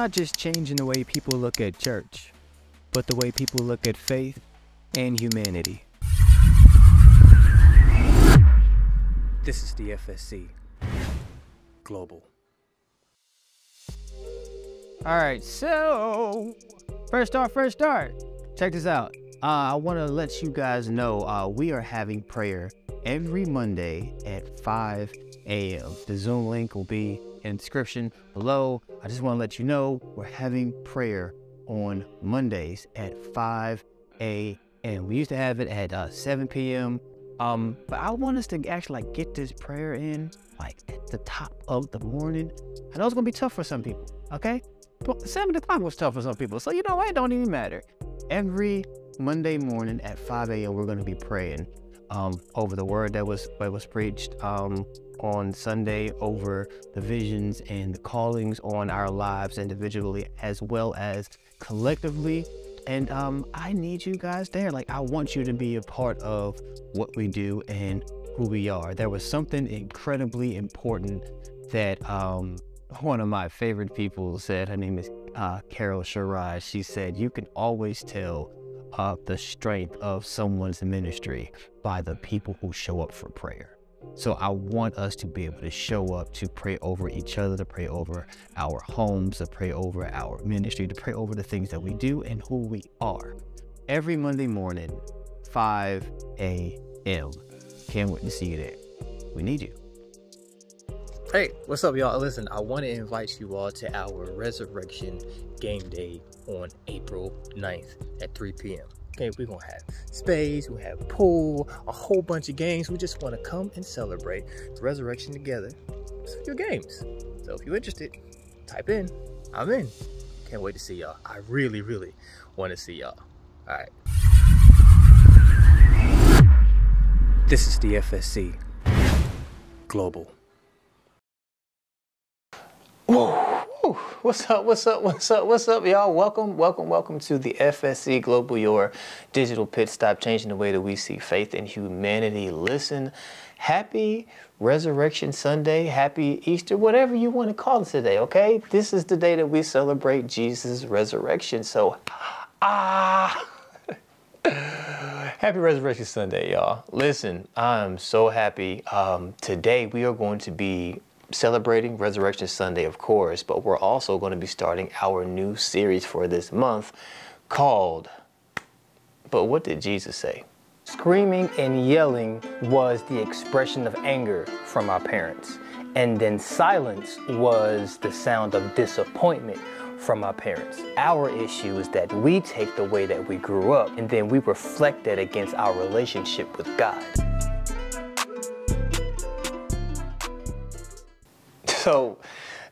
Not just changing the way people look at church, but the way people look at faith and humanity. This is the FSC Global. All right, so Fresh Start, Fresh Start. Check this out. Uh, I want to let you guys know uh, we are having prayer every Monday at 5 a.m. The Zoom link will be in the description below. I just want to let you know we're having prayer on Mondays at 5 a.m. We used to have it at uh, 7 p.m. Um, but I want us to actually like get this prayer in like at the top of the morning. I know it's gonna be tough for some people, okay? But seven o'clock was tough for some people. So you know what? It don't even matter. Every Monday morning at 5 a.m. we're gonna be praying um, over the word that was that was preached um, on Sunday, over the visions and the callings on our lives individually as well as collectively. And um, I need you guys there. Like, I want you to be a part of what we do and who we are. There was something incredibly important that um, one of my favorite people said. Her name is uh, Carol Shirai. She said, You can always tell uh, the strength of someone's ministry by the people who show up for prayer. So I want us to be able to show up to pray over each other, to pray over our homes, to pray over our ministry, to pray over the things that we do and who we are. Every Monday morning, 5 a.m. Can't wait to see you there. We need you. Hey, what's up, y'all? Listen, I want to invite you all to our Resurrection Game Day on April 9th at 3 p.m. Okay, we're gonna have space, we have pool, a whole bunch of games. We just want to come and celebrate the resurrection together. with your games. So if you're interested, type in. I'm in. Can't wait to see y'all. I really, really want to see y'all. All right. This is the FSC Global. What's up? What's up? What's up? What's up, y'all? Welcome, welcome, welcome to the FSC Global, your digital pit stop, changing the way that we see faith and humanity. Listen, happy Resurrection Sunday, happy Easter, whatever you want to call it today, okay? This is the day that we celebrate Jesus' resurrection. So, ah. Happy Resurrection Sunday, y'all. Listen, I'm so happy. Um, today we are going to be celebrating Resurrection Sunday, of course, but we're also going to be starting our new series for this month called But What Did Jesus Say? Screaming and yelling was the expression of anger from our parents. And then silence was the sound of disappointment from our parents. Our issue is that we take the way that we grew up and then we reflect that against our relationship with God. So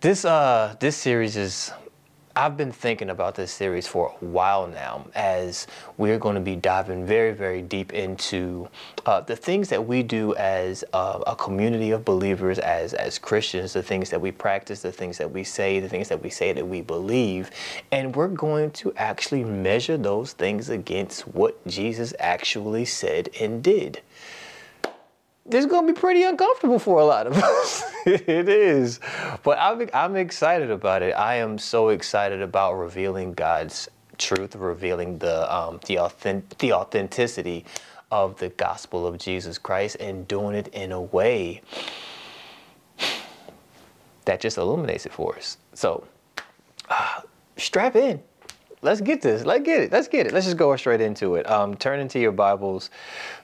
this uh this series is I've been thinking about this series for a while now as we're going to be diving very, very deep into uh, the things that we do as uh, a community of believers, as, as Christians, the things that we practice, the things that we say, the things that we say that we believe. And we're going to actually measure those things against what Jesus actually said and did this is going to be pretty uncomfortable for a lot of us. it is. But I'm, I'm excited about it. I am so excited about revealing God's truth, revealing the, um, the, authentic, the authenticity of the gospel of Jesus Christ and doing it in a way that just illuminates it for us. So, uh, strap in. Let's get this. Let's get it. Let's get it. Let's just go straight into it. Um, turn into your Bibles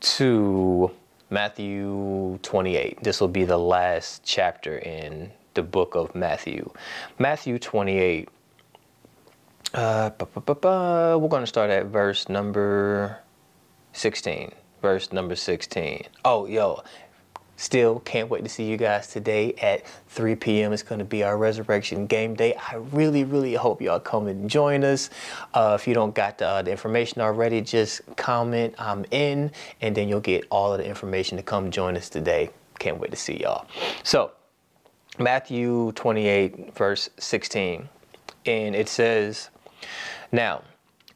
to Matthew 28. This will be the last chapter in the book of Matthew. Matthew 28. Uh, we're going to start at verse number 16. Verse number 16. Oh, yo, Still can't wait to see you guys today at 3 p.m. It's going to be our resurrection game day. I really, really hope y'all come and join us. Uh, if you don't got the, uh, the, information already, just comment I'm in, and then you'll get all of the information to come join us today. Can't wait to see y'all. So, Matthew 28, verse 16, and it says, Now,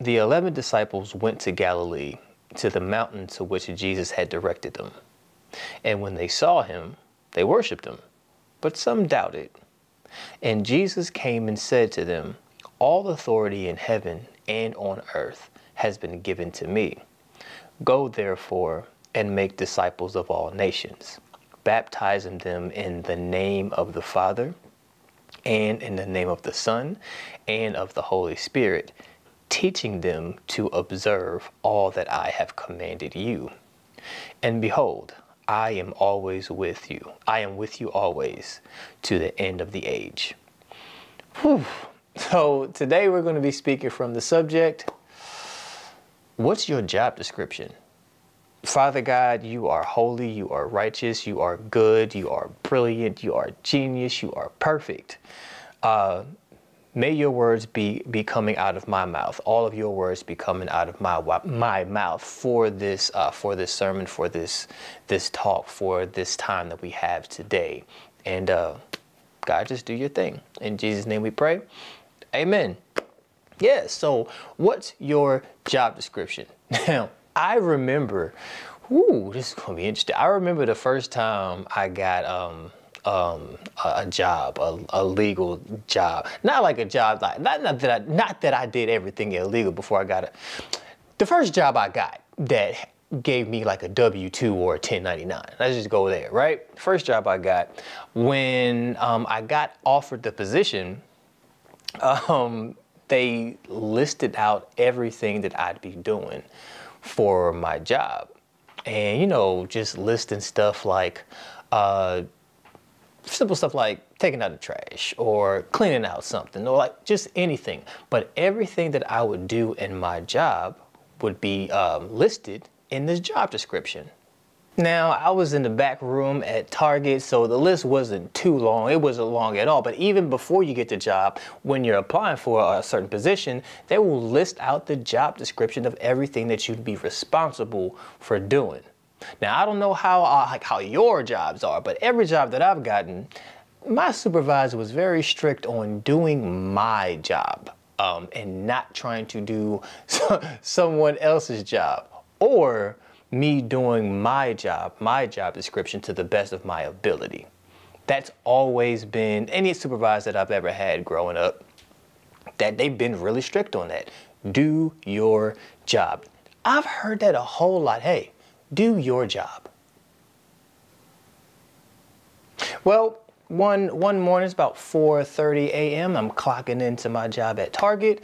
the 11 disciples went to Galilee, to the mountain to which Jesus had directed them. And when they saw him, they worshipped him, but some doubted. And Jesus came and said to them, All authority in heaven and on earth has been given to me. Go therefore and make disciples of all nations, baptizing them in the name of the Father and in the name of the Son and of the Holy Spirit, teaching them to observe all that I have commanded you. And behold, I am always with you. I am with you always to the end of the age. Whew. So today we're going to be speaking from the subject What's your job description? Father God, you are holy, you are righteous, you are good, you are brilliant, you are genius, you are perfect. Uh, may your words be, be coming out of my mouth. All of your words be coming out of my my mouth for this uh, for this sermon, for this this talk, for this time that we have today. And uh, God, just do your thing. In Jesus' name we pray. Amen. Yeah, so what's your job description? Now, I remember, ooh, this is gonna be interesting. I remember the first time I got um, um, a, job, a, a, legal job. Not like a job, like not, not that I, not that I did everything illegal before I got it. The first job I got that gave me like a W-2 or a 1099. Let's just go there, right? First job I got, when um, I got offered the position, um, they listed out everything that I'd be doing for my job. And, you know, just listing stuff like, uh, simple stuff like taking out the trash or cleaning out something or like just anything. But everything that I would do in my job would be um, listed in this job description. Now, I was in the back room at Target, so the list wasn't too long. It wasn't long at all. But even before you get the job, when you're applying for a certain position, they will list out the job description of everything that you'd be responsible for doing. Now, I don't know how uh, like how your jobs are, but every job that I've gotten, my supervisor was very strict on doing my job um, and not trying to do someone else's job or me doing my job, my job description to the best of my ability. That's always been any supervisor that I've ever had growing up, that they've been really strict on that. Do your job. I've heard that a whole lot. Hey, do your job. Well, one one morning, it's about 4:30 a.m. I'm clocking into my job at Target,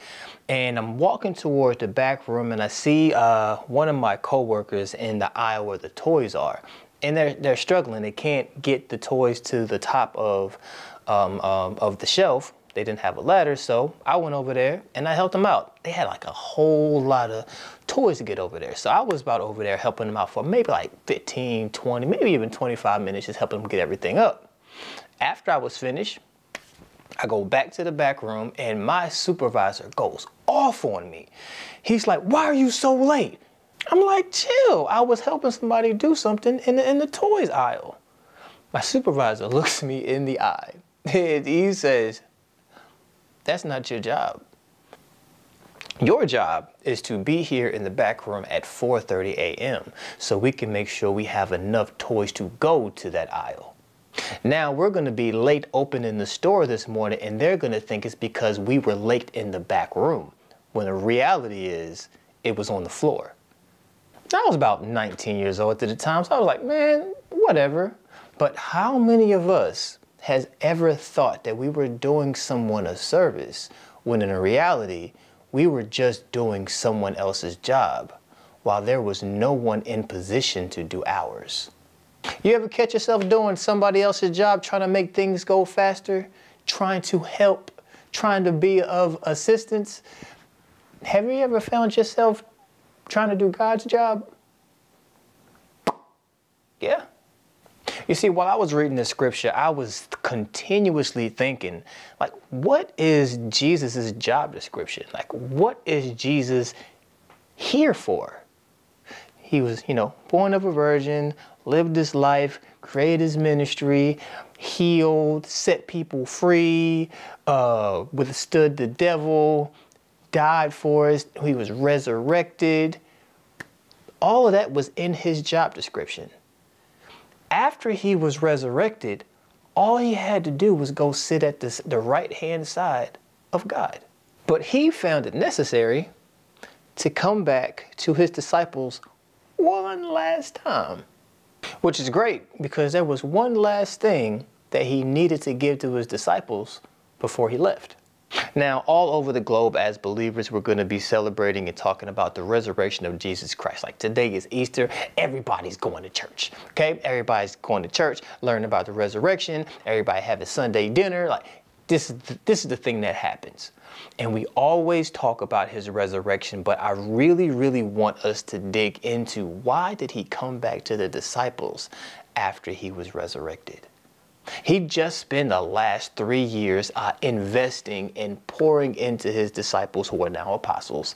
and I'm walking toward the back room, and I see uh, one of my coworkers in the aisle where the toys are, and they're they're struggling. They can't get the toys to the top of um, um, of the shelf. They didn't have a ladder, so I went over there and I helped them out. They had like a whole lot of toys to get over there. So I was about over there helping them out for maybe like 15, 20, maybe even 25 minutes, just helping them get everything up. After I was finished, I go back to the back room and my supervisor goes off on me. He's like, why are you so late? I'm like, chill. I was helping somebody do something in the, in the toys aisle. My supervisor looks me in the eye and he says, that's not your job. Your job is to be here in the back room at 4.30 a.m. so we can make sure we have enough toys to go to that aisle. Now we're going to be late opening the store this morning and they're going to think it's because we were late in the back room when the reality is it was on the floor. I was about 19 years old at the time, so I was like, man, whatever. But how many of us has ever thought that we were doing someone a service when in reality we were just doing someone else's job while there was no one in position to do ours? You ever catch yourself doing somebody else's job, trying to make things go faster, trying to help, trying to be of assistance? Have you ever found yourself trying to do God's job? Yeah. You see, while I was reading the scripture, I was continuously thinking, like, what is Jesus' job description? Like, what is Jesus here for? He was, you know, born of a virgin, lived his life, created his ministry, healed, set people free, uh, withstood the devil, died for us, he was resurrected. All of that was in his job description. After he was resurrected, all he had to do was go sit at this, the right hand side of God. But he found it necessary to come back to his disciples one last time, which is great because there was one last thing that he needed to give to his disciples before he left. Now, all over the globe, as believers, we're going to be celebrating and talking about the resurrection of Jesus Christ. Like today is Easter, everybody's going to church. Okay, everybody's going to church, learning about the resurrection. Everybody having Sunday dinner. Like this is this is the thing that happens. And we always talk about his resurrection, but I really, really want us to dig into why did he come back to the disciples after he was resurrected? He just spent the last three years uh, investing and pouring into his disciples who are now apostles.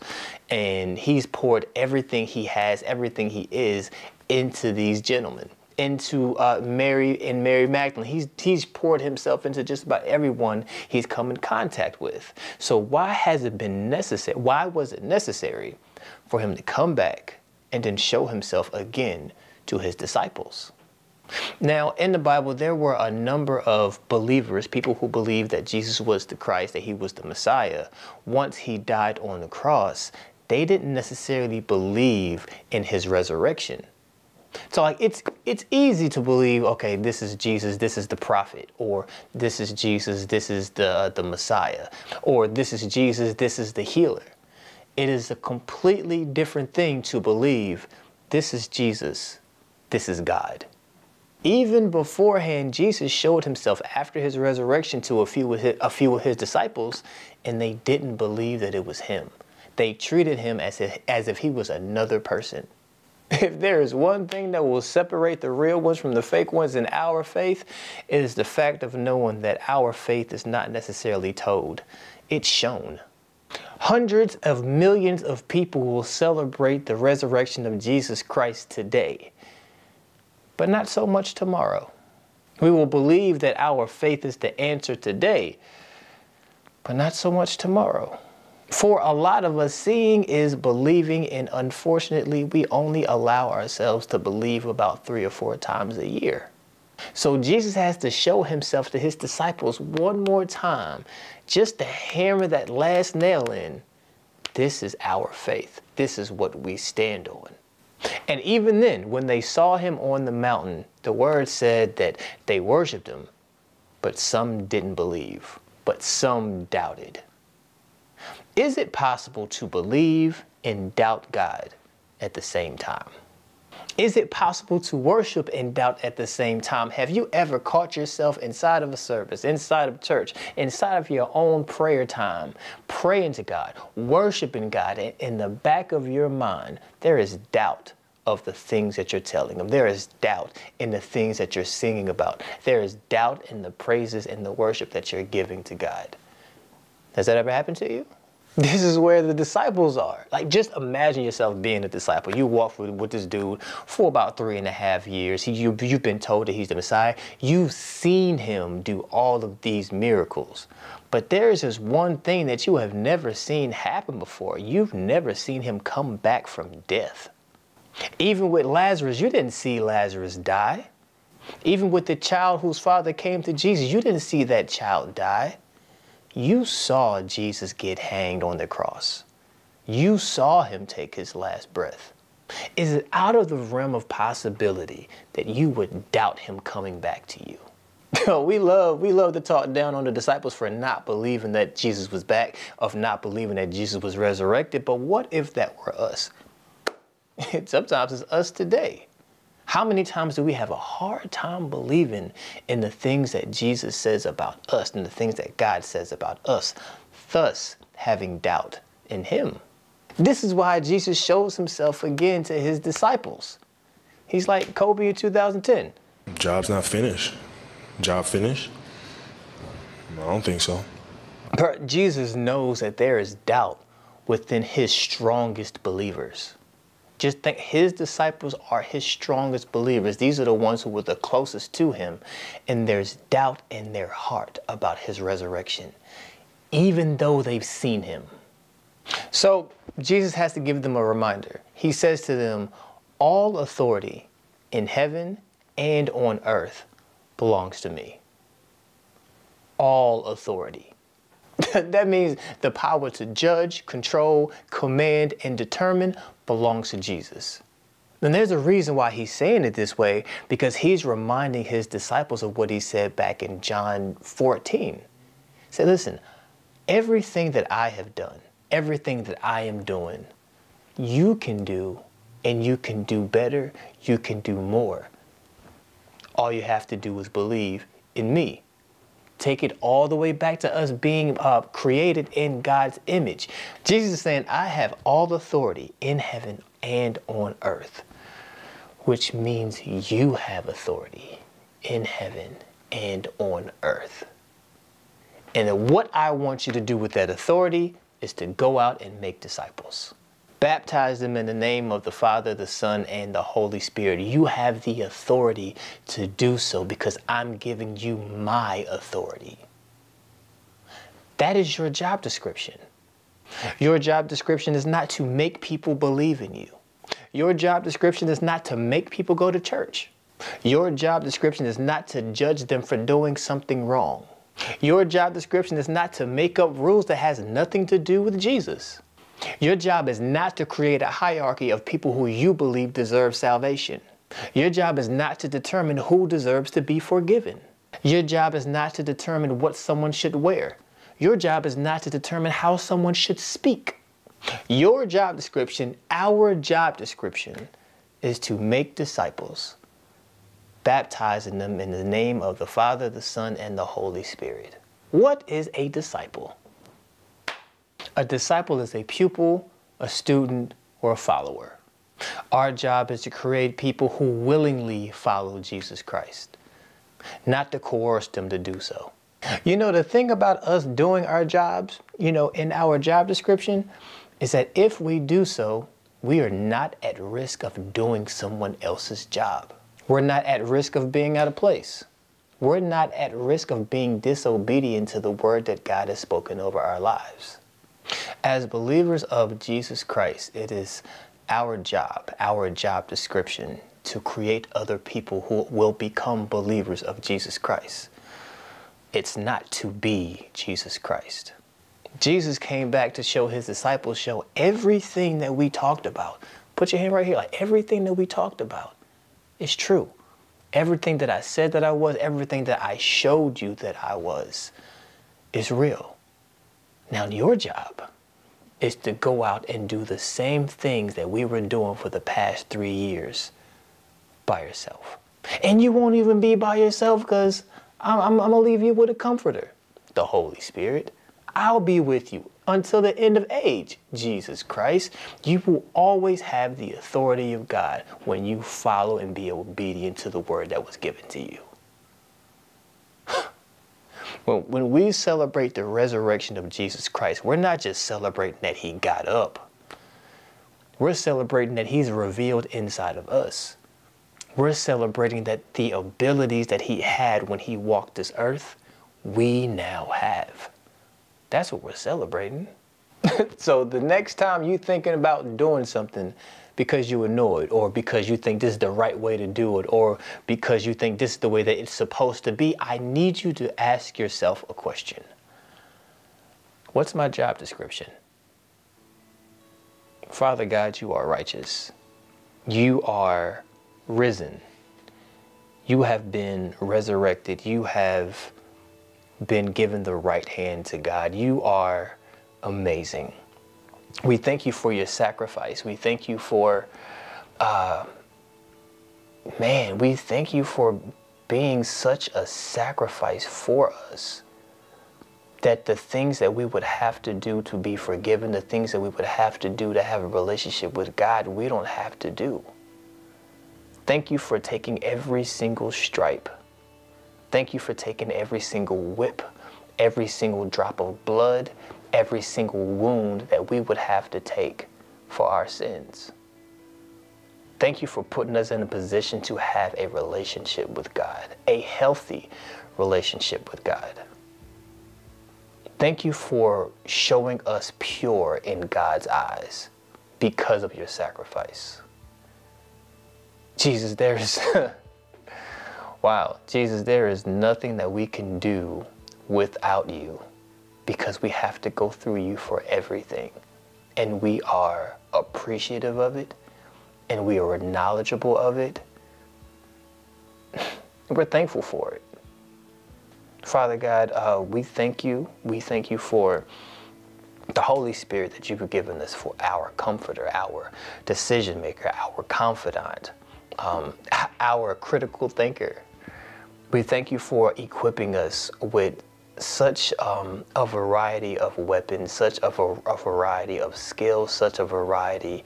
And he's poured everything he has, everything he is into these gentlemen into uh, Mary and Mary Magdalene. He's, he's poured himself into just about everyone he's come in contact with. So why has it been necessary? Why was it necessary for him to come back and then show himself again to his disciples? Now, in the Bible, there were a number of believers, people who believed that Jesus was the Christ, that he was the Messiah. Once he died on the cross, they didn't necessarily believe in his resurrection. So like it's it's easy to believe, okay, this is Jesus, this is the prophet, or this is Jesus, this is the uh, the Messiah, or this is Jesus, this is the healer. It is a completely different thing to believe this is Jesus, this is God. Even beforehand, Jesus showed himself after his resurrection to a few, of his, a few of his disciples, and they didn't believe that it was him. They treated him as if, as if he was another person. If there is one thing that will separate the real ones from the fake ones in our faith, it is the fact of knowing that our faith is not necessarily told, it's shown. Hundreds of millions of people will celebrate the resurrection of Jesus Christ today but not so much tomorrow. We will believe that our faith is the answer today, but not so much tomorrow. For a lot of us, seeing is believing, and unfortunately, we only allow ourselves to believe about three or four times a year. So Jesus has to show himself to his disciples one more time, just to hammer that last nail in. This is our faith. This is what we stand on. And even then, when they saw him on the mountain, the word said that they worshiped him, but some didn't believe, but some doubted. Is it possible to believe and doubt God at the same time? Is it possible to worship and doubt at the same time? Have you ever caught yourself inside of a service, inside of church, inside of your own prayer time, praying to God, worshiping God, and in the back of your mind, there is doubt of the things that you're telling them. There is doubt in the things that you're singing about. There is doubt in the praises and the worship that you're giving to God. Has that ever happened to you? This is where the disciples are. Like, just imagine yourself being a disciple. You walk with, with this dude for about three and a half years. He, you, you've been told that he's the Messiah. You've seen him do all of these miracles. But there is this one thing that you have never seen happen before. You've never seen him come back from death. Even with Lazarus, you didn't see Lazarus die. Even with the child whose father came to Jesus, you didn't see that child die. You saw Jesus get hanged on the cross. You saw him take his last breath. Is it out of the realm of possibility that you would doubt him coming back to you? we love we love to talk down on the disciples for not believing that Jesus was back, of not believing that Jesus was resurrected. But what if that were us? Sometimes it's us today. How many times do we have a hard time believing in the things that Jesus says about us and the things that God says about us, thus having doubt in Him? This is why Jesus shows Himself again to His disciples. He's like Kobe in 2010. Job's not finished. Job finished? I don't think so. But Jesus knows that there is doubt within His strongest believers. Just think his disciples are his strongest believers. These are the ones who were the closest to him. And there's doubt in their heart about his resurrection, even though they've seen him. So Jesus has to give them a reminder. He says to them, All authority in heaven and on earth belongs to me. all authority. that means the power to judge, control, command, and determine belongs to Jesus. And there's a reason why he's saying it this way, because he's reminding his disciples of what he said back in John 14. Say, listen, everything that I have done, everything that I am doing, you can do, and you can do better, you can do more. All you have to do is believe in me. Take it all the way back to us being uh, created in God's image. Jesus is saying, I have all authority in heaven and on earth, which means you have authority in heaven and on earth. And what I want you to do with that authority is to go out and make disciples. Baptize them in the name of the Father, the Son, and the Holy Spirit. You have the authority to do so because I'm giving you my authority. That is your job description. Your job description is not to make people believe in you. Your job description is not to make people go to church. Your job description is not to judge them for doing something wrong. Your job description is not to make up rules that has nothing to do with Jesus. Your job is not to create a hierarchy of people who you believe deserve salvation. Your job is not to determine who deserves to be forgiven. Your job is not to determine what someone should wear. Your job is not to determine how someone should speak. Your job description, our job description, is to make disciples, baptizing them in the name of the Father, the Son, and the Holy Spirit. What is a disciple? A disciple is a pupil, a student, or a follower. Our job is to create people who willingly follow Jesus Christ, not to coerce them to do so. You know, the thing about us doing our jobs, you know, in our job description, is that if we do so, we are not at risk of doing someone else's job. We're not at risk of being out of place. We're not at risk of being disobedient to the word that God has spoken over our lives. As believers of Jesus Christ, it is our job, our job description to create other people who will become believers of Jesus Christ. It's not to be Jesus Christ. Jesus came back to show his disciples, show everything that we talked about. Put your hand right here, like everything that we talked about is true. Everything that I said that I was, everything that I showed you that I was, is real. Now, your job is to go out and do the same things that we were doing for the past three years by yourself. And you won't even be by yourself because I'm, I'm, I'm going to leave you with a comforter, the Holy Spirit. I'll be with you until the end of age, Jesus Christ. You will always have the authority of God when you follow and be obedient to the word that was given to you. When, when we celebrate the resurrection of Jesus Christ, we're not just celebrating that he got up. We're celebrating that he's revealed inside of us. We're celebrating that the abilities that he had when he walked this earth, we now have. That's what we're celebrating. so the next time you're thinking about doing something because you're annoyed or because you think this is the right way to do it or because you think this is the way that it's supposed to be, I need you to ask yourself a question. What's my job description? Father God, you are righteous. You are risen. You have been resurrected. You have been given the right hand to God. You are amazing we thank you for your sacrifice. We thank you for, uh, man, we thank you for being such a sacrifice for us. That the things that we would have to do to be forgiven, the things that we would have to do to have a relationship with God, we don't have to do. Thank you for taking every single stripe. Thank you for taking every single whip, every single drop of blood, every single wound that we would have to take for our sins. Thank you for putting us in a position to have a relationship with God, a healthy relationship with God. Thank you for showing us pure in God's eyes because of your sacrifice. Jesus, there's, wow, Jesus, there is nothing that we can do without you because we have to go through you for everything. And we are appreciative of it and we are knowledgeable of it. We're thankful for it. Father God, uh, we thank you. We thank you for the Holy Spirit that you've given us for our comforter, our decision maker, our confidant, um, our critical thinker. We thank you for equipping us with such um, a variety of weapons, such a, a variety of skills, such a variety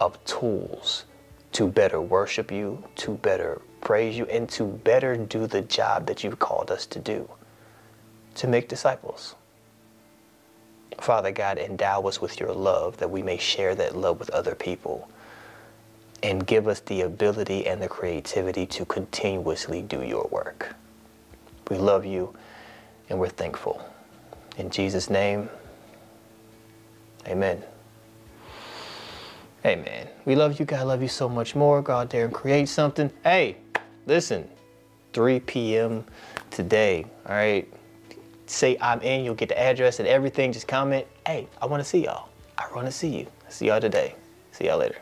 of tools to better worship you, to better praise you, and to better do the job that you've called us to do, to make disciples. Father God, endow us with your love that we may share that love with other people and give us the ability and the creativity to continuously do your work. We love you and we're thankful. In Jesus' name, amen. Amen. We love you. God love you so much more. Go out there and create something. Hey, listen, 3 p.m. today, all right? Say I'm in, you'll get the address and everything. Just comment, hey, I want to see y'all. I want to see you. See y'all today. See y'all later.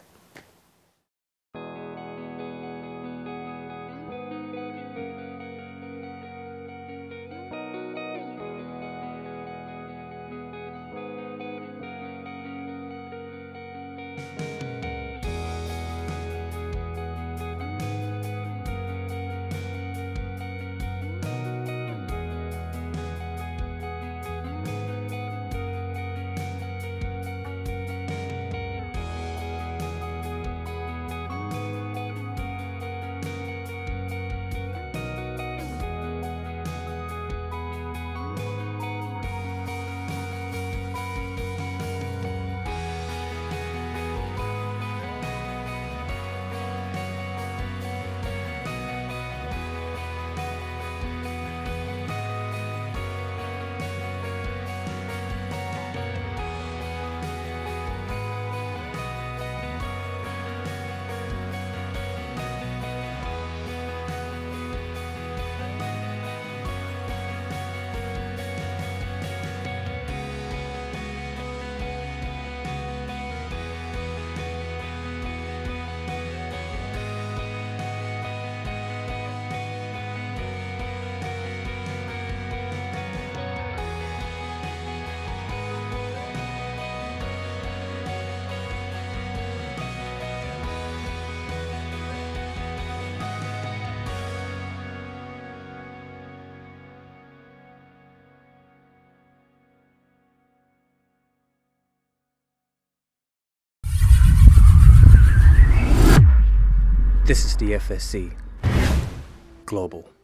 This is the FSC Global.